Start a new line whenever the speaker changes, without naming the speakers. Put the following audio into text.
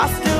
I still